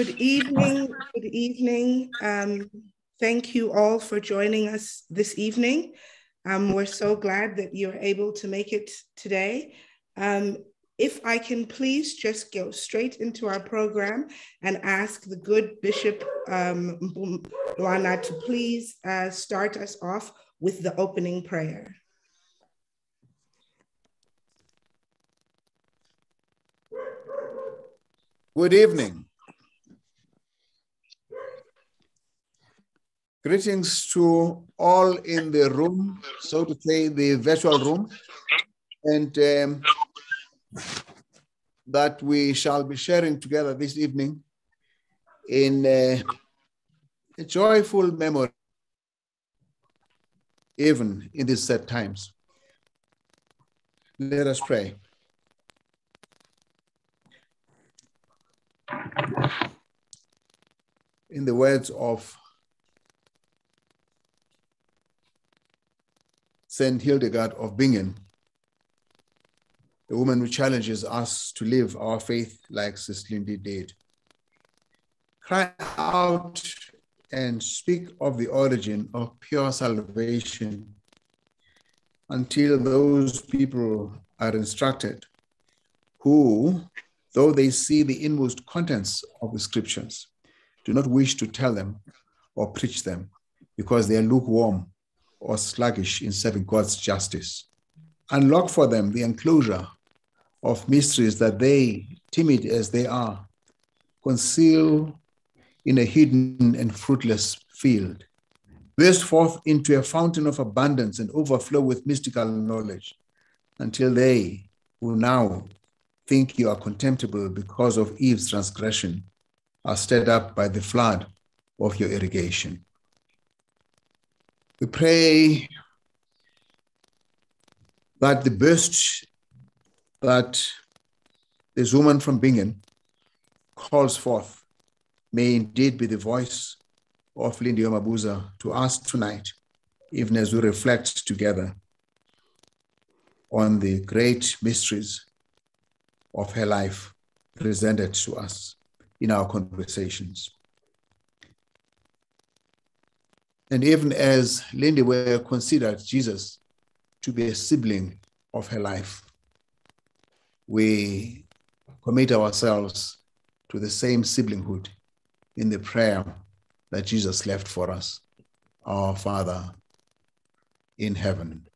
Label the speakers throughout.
Speaker 1: Good evening. Good evening. Um, thank you all for joining us this evening. Um, we're so glad that you're able to make it today. Um, if I can please just go straight into our program and ask the good Bishop um, Luana to please uh, start us off with the opening prayer.
Speaker 2: Good evening. Greetings to all in the room, so to say, the virtual room, and um, that we shall be sharing together this evening in uh, a joyful memory, even in these sad times. Let us pray. In the words of St. Hildegard of Bingen, the woman who challenges us to live our faith like Sis Lindy did. Cry out and speak of the origin of pure salvation until those people are instructed who, though they see the inmost contents of the scriptures, do not wish to tell them or preach them because they are lukewarm or sluggish in serving God's justice. Unlock for them the enclosure of mysteries that they, timid as they are, conceal in a hidden and fruitless field. Burst forth into a fountain of abundance and overflow with mystical knowledge until they who now think you are contemptible because of Eve's transgression are stirred up by the flood of your irrigation. We pray that the burst that this woman from Bingen calls forth may indeed be the voice of Lindy Mabuza to us tonight, even as we reflect together on the great mysteries of her life presented to us in our conversations. And even as Lindy were considered Jesus to be a sibling of her life, we commit ourselves to the same siblinghood in the prayer that Jesus left for us, our Father in heaven.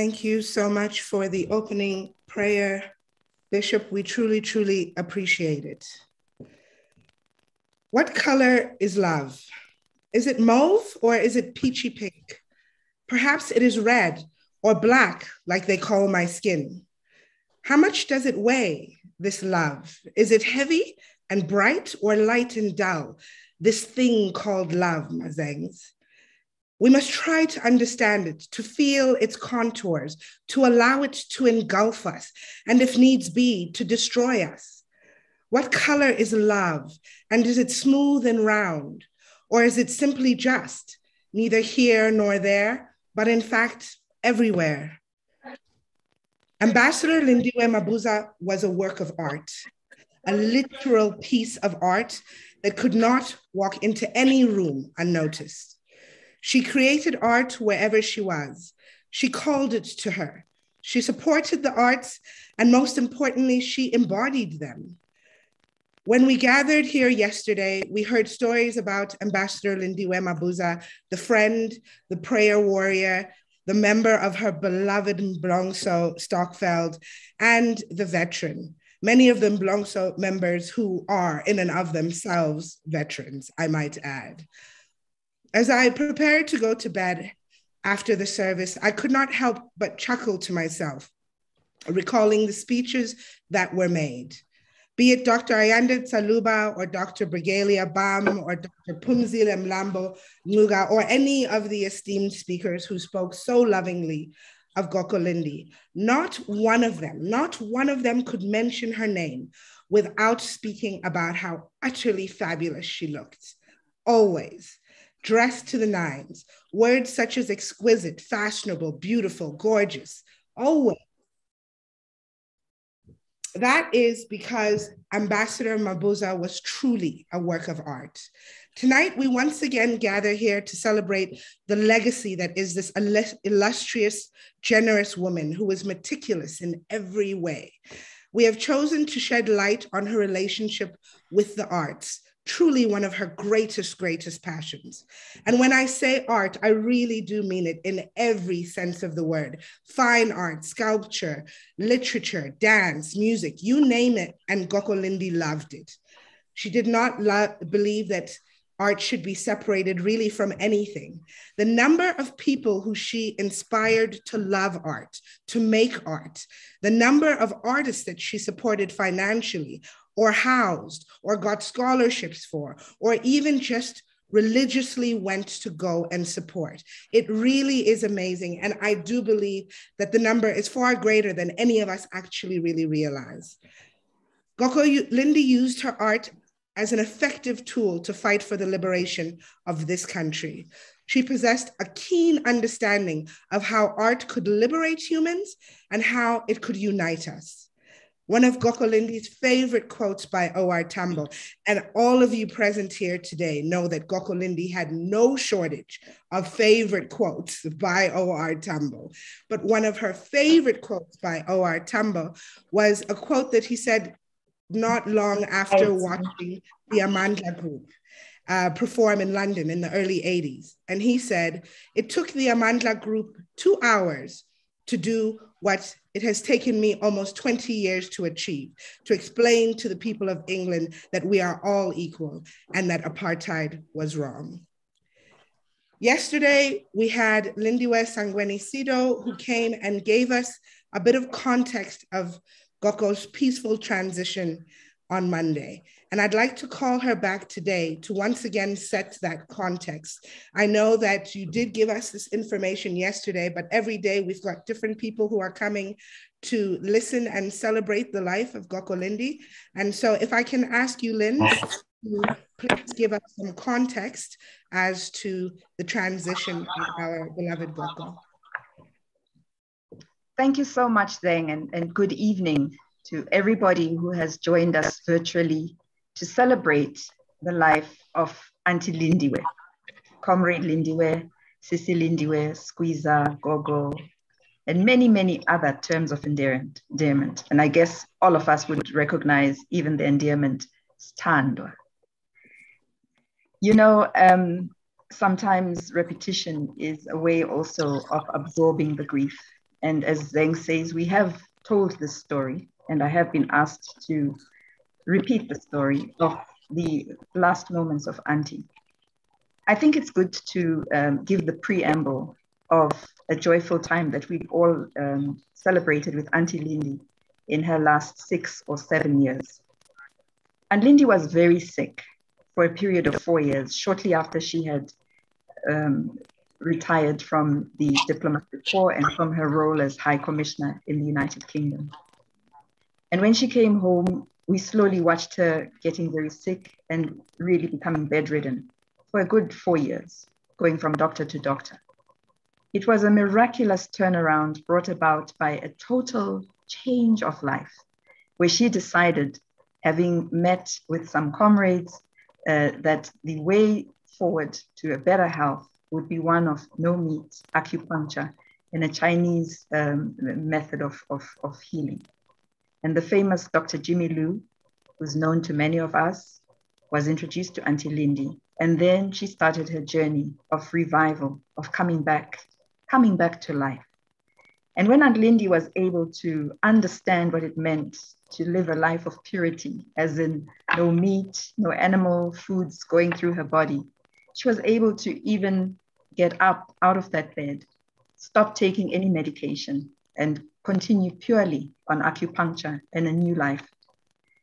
Speaker 1: Thank you so much for the opening prayer, Bishop. We truly, truly appreciate it. What color is love? Is it mauve or is it peachy pink? Perhaps it is red or black, like they call my skin. How much does it weigh, this love? Is it heavy and bright or light and dull, this thing called love, Mazengs. We must try to understand it, to feel its contours, to allow it to engulf us, and if needs be, to destroy us. What color is love? And is it smooth and round? Or is it simply just, neither here nor there, but in fact, everywhere? Ambassador Lindiwe Mabuza was a work of art, a literal piece of art that could not walk into any room unnoticed. She created art wherever she was. She called it to her. She supported the arts, and most importantly, she embodied them. When we gathered here yesterday, we heard stories about Ambassador Lindiwe Mabuza, the friend, the prayer warrior, the member of her beloved Mblongso Stokvel, and the veteran. Many of them Mblongso members who are, in and of themselves, veterans, I might add. As I prepared to go to bed after the service, I could not help but chuckle to myself, recalling the speeches that were made. Be it Dr. Ayanda Saluba or Dr. Brigalia Bam or Dr. Phumzile Mlambo Ngcuka or any of the esteemed speakers who spoke so lovingly of Gokolindi, not one of them, not one of them could mention her name without speaking about how utterly fabulous she looked. Always dressed to the nines, words such as exquisite, fashionable, beautiful, gorgeous, always. That is because Ambassador Mabuza was truly a work of art. Tonight, we once again gather here to celebrate the legacy that is this illustrious, generous woman who was meticulous in every way. We have chosen to shed light on her relationship with the arts, truly one of her greatest, greatest passions. And when I say art, I really do mean it in every sense of the word fine art, sculpture, literature, dance, music, you name it. And Gokolindi loved it. She did not believe that art should be separated really from anything. The number of people who she inspired to love art, to make art, the number of artists that she supported financially or housed or got scholarships for, or even just religiously went to go and support. It really is amazing. And I do believe that the number is far greater than any of us actually really realize. Goko Lindy used her art as an effective tool to fight for the liberation of this country. She possessed a keen understanding of how art could liberate humans and how it could unite us one of Gokolindi's favorite quotes by O.R. Tambo. And all of you present here today know that Gokolindi had no shortage of favorite quotes by O.R. Tambo. But one of her favorite quotes by O.R. Tambo was a quote that he said not long after watching the Amandla Group. Uh, perform in London in the early 80s. And he said, It took the Amandla group two hours to do what it has taken me almost 20 years to achieve, to explain to the people of England that we are all equal and that apartheid was wrong. Yesterday, we had Lindiwe Sangweni Sido, who came and gave us a bit of context of Goko's peaceful transition on Monday. And I'd like to call her back today to once again set that context. I know that you did give us this information yesterday, but every day we've got different people who are coming to listen and celebrate the life of Gokolindi. And so if I can ask you, Lynn, to please give us some context as to the transition of our beloved Goko.
Speaker 3: Thank you so much, Zeng, and, and good evening to everybody who has joined us virtually to celebrate the life of Auntie Lindiwe, Comrade Lindiwe, Sissy Lindiwe, Squeezer, Gogo, and many, many other terms of endearment. And I guess all of us would recognize even the endearment Stando. You know, um, sometimes repetition is a way also of absorbing the grief. And as Zeng says, we have told this story, and I have been asked to repeat the story of the last moments of Auntie. I think it's good to um, give the preamble of a joyful time that we've all um, celebrated with Auntie Lindy in her last six or seven years. And Lindy was very sick for a period of four years, shortly after she had um, retired from the diplomatic corps and from her role as High Commissioner in the United Kingdom. And when she came home, we slowly watched her getting very sick and really becoming bedridden for a good four years, going from doctor to doctor. It was a miraculous turnaround brought about by a total change of life, where she decided, having met with some comrades, uh, that the way forward to a better health would be one of no meat acupuncture and a Chinese um, method of, of, of healing. And the famous Dr. Jimmy Liu, who's known to many of us, was introduced to Auntie Lindy. And then she started her journey of revival, of coming back, coming back to life. And when Aunt Lindy was able to understand what it meant to live a life of purity, as in no meat, no animal foods going through her body, she was able to even get up out of that bed, stop taking any medication, and continue purely on acupuncture and a new life.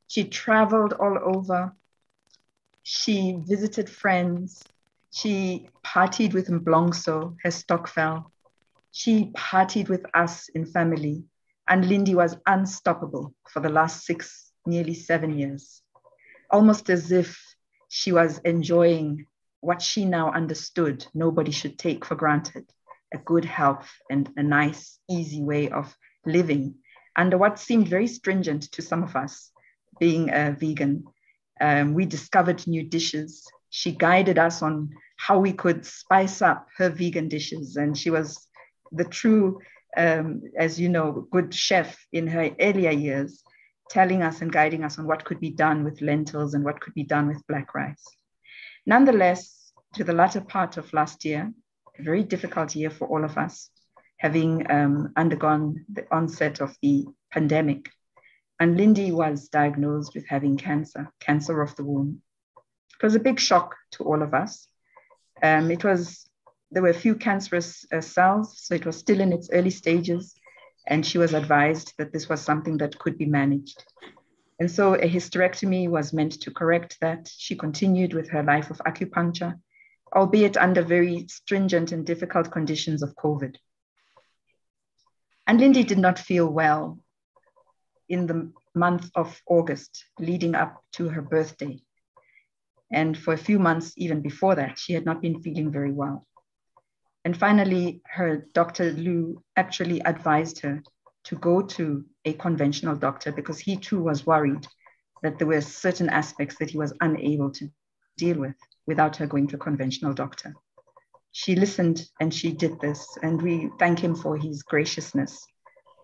Speaker 3: She traveled all over. She visited friends. She partied with Mblongso, her Stokvel. She partied with us in family. And Lindy was unstoppable for the last six, nearly seven years, almost as if she was enjoying what she now understood nobody should take for granted a good health and a nice, easy way of living under what seemed very stringent to some of us being a vegan. Um, we discovered new dishes. She guided us on how we could spice up her vegan dishes. And she was the true, um, as you know, good chef in her earlier years, telling us and guiding us on what could be done with lentils and what could be done with black rice. Nonetheless, to the latter part of last year, very difficult year for all of us, having um, undergone the onset of the pandemic. And Lindy was diagnosed with having cancer, cancer of the womb. It was a big shock to all of us. Um, it was, there were a few cancerous uh, cells, so it was still in its early stages. And she was advised that this was something that could be managed. And so a hysterectomy was meant to correct that. She continued with her life of acupuncture, albeit under very stringent and difficult conditions of COVID. And Lindy did not feel well in the month of August leading up to her birthday. And for a few months, even before that, she had not been feeling very well. And finally, her Dr. Liu actually advised her to go to a conventional doctor because he too was worried that there were certain aspects that he was unable to deal with without her going to a conventional doctor. She listened and she did this, and we thank him for his graciousness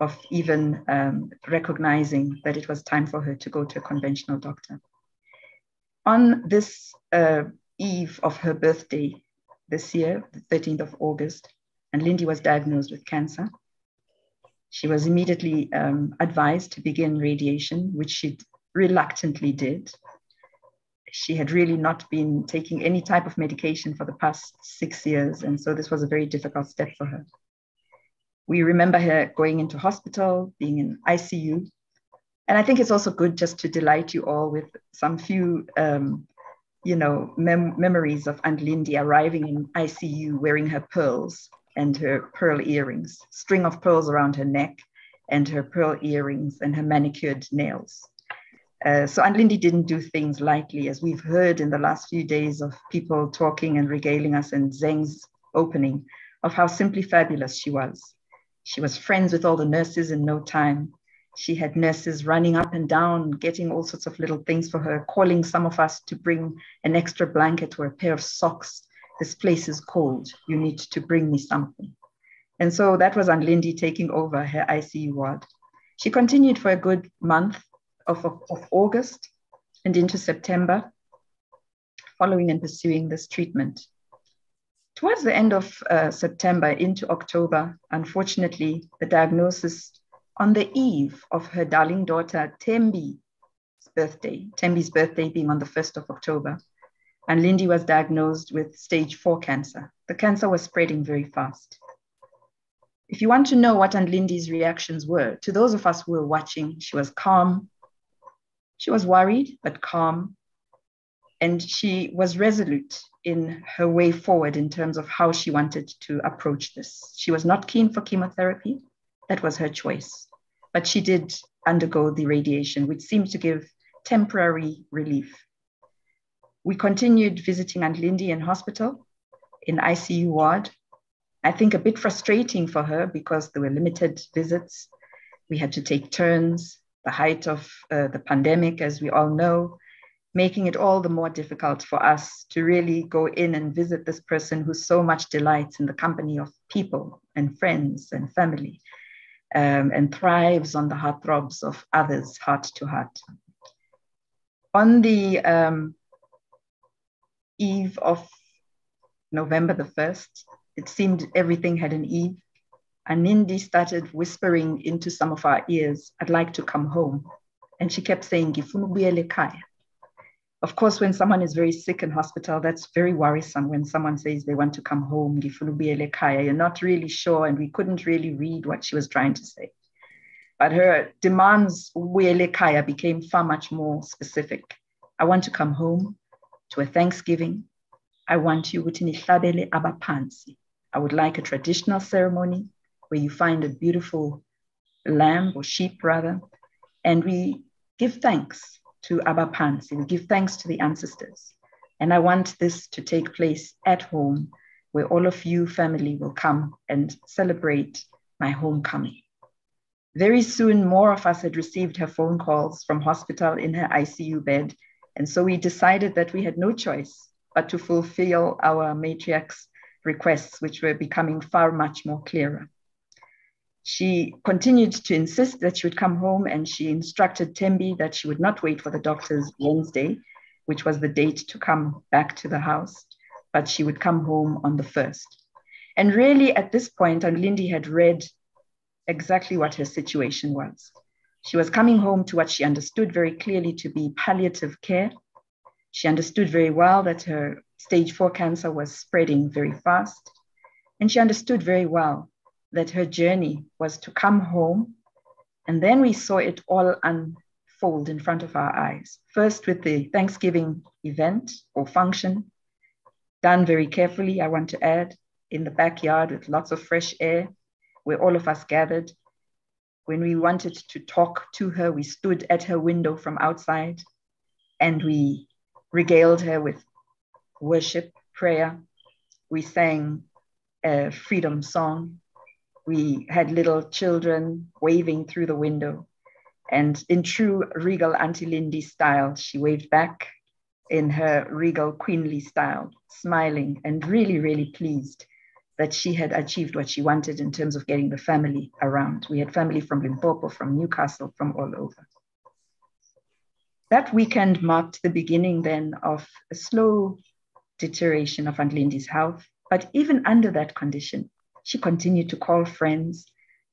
Speaker 3: of even um, recognizing that it was time for her to go to a conventional doctor. On this uh, eve of her birthday this year, the 13th of August, and Lindy was diagnosed with cancer. She was immediately um, advised to begin radiation, which she reluctantly did. She had really not been taking any type of medication for the past six years, and so this was a very difficult step for her. We remember her going into hospital, being in ICU. And I think it's also good just to delight you all with some few, um, you know, mem- memories of Aunt Lindy arriving in ICU wearing her pearls and her pearl earrings, string of pearls around her neck, and her pearl earrings and her manicured nails. Uh, so Aunt Lindy didn't do things lightly, as we've heard in the last few days of people talking and regaling us and Zeng's opening of how simply fabulous she was. She was friends with all the nurses in no time. She had nurses running up and down, getting all sorts of little things for her, calling some of us to bring an extra blanket or a pair of socks. This place is cold. You need to bring me something. And so that was Aunt Lindy taking over her ICU ward. She continued for a good month of, of, August and into September, following and pursuing this treatment. Towards the end of uh, September into October, unfortunately, the diagnosis on the eve of her darling daughter Tembi's birthday, Tembi's birthday being on the 1st of October, and Lindy was diagnosed with stage four cancer. The cancer was spreading very fast. If you want to know what Aunt Lindy's reactions were, to those of us who were watching, she was calm. She was worried, but calm. And she was resolute in her way forward in terms of how she wanted to approach this. She was not keen for chemotherapy. That was her choice. But she did undergo the radiation, which seemed to give temporary relief. We continued visiting Aunt Lindy in hospital, in ICU ward. I think a bit frustrating for her because there were limited visits. We had to take turns, the height of uh, the pandemic, as we all know, making it all the more difficult for us to really go in and visit this person who so much delights in the company of people and friends and family um, and thrives on the heartthrobs of others, heart to heart. On the um, eve of November the 1st, it seemed everything had an eve. And Nindi started whispering into some of our ears, I'd like to come home. And she kept saying, Of course, when someone is very sick in hospital, that's very worrisome when someone says they want to come home. You're not really sure, and we couldn't really read what she was trying to say. But her demands became far much more specific. I want to come home to a Thanksgiving. I want you abapansi. I would like a traditional ceremony where you find a beautiful lamb or sheep rather, and we give thanks to abapansi. We give thanks to the ancestors. And I want this to take place at home where all of you family will come and celebrate my homecoming. Very soon, more of us had received her phone calls from hospital in her ICU bed and so we decided that we had no choice but to fulfill our matriarch's requests, which were becoming far much more clearer. She continued to insist that she would come home and she instructed Tembi that she would not wait for the doctor's Wednesday, which was the date to come back to the house, but she would come home on the first. And really, at this point, Lindy had read exactly what her situation was. She was coming home to what she understood very clearly to be palliative care. She understood very well that her stage four cancer was spreading very fast. And she understood very well that her journey was to come home. And then we saw it all unfold in front of our eyes. First, with the Thanksgiving event or function, done very carefully, I want to add, in the backyard with lots of fresh air, where all of us gathered when we wanted to talk to her, we stood at her window from outside and we regaled her with worship, prayer. We sang a freedom song. We had little children waving through the window. And in true regal Auntie Lindy style, she waved back in her regal queenly style, smiling and really, really pleased that she had achieved what she wanted in terms of getting the family around. We had family from Limpopo, from Newcastle, from all over. That weekend marked the beginning then of a slow deterioration of Aunt Lindy's health. But even under that condition, she continued to call friends.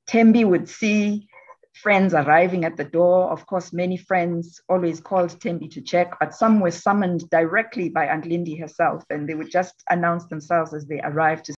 Speaker 3: Tembi would see friends arriving at the door. Of course, many friends always called Tembi to check, but some were summoned directly by Aunt Lindy herself, and they would just announce themselves as they arrived to